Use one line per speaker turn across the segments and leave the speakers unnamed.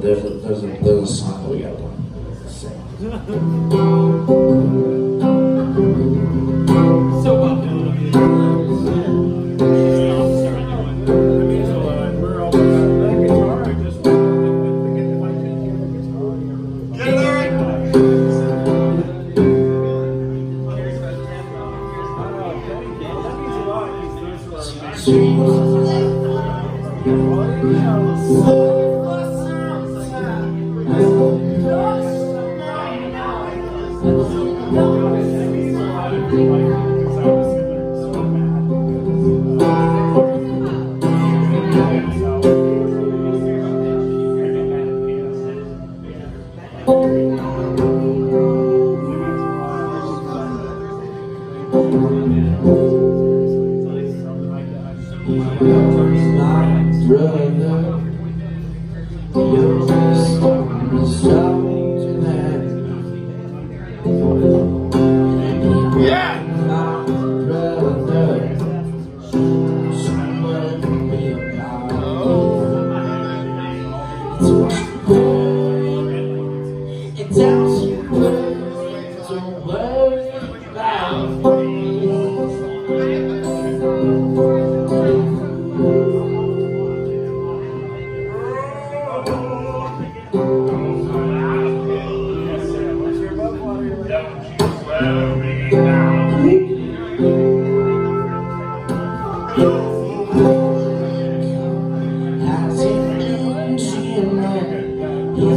there's
a,
there's a, there's a song that we gotta play. Sing.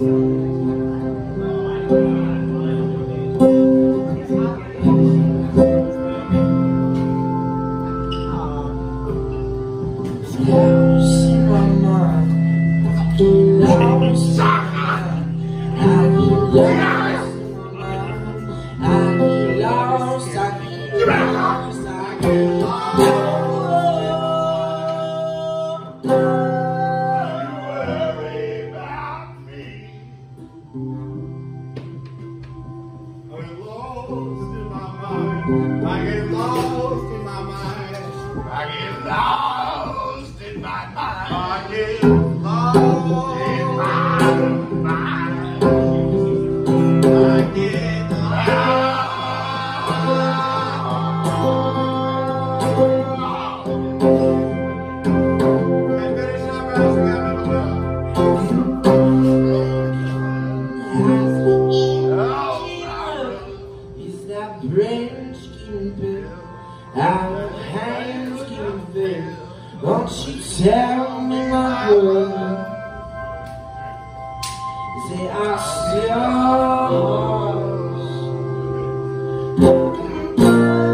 I get lost, I get lost, I get lost I get lost
in my mind. I get lost in my mind. I get lost
can do, our hands can feel. Won't you tell me, my girl, there are still
broken down.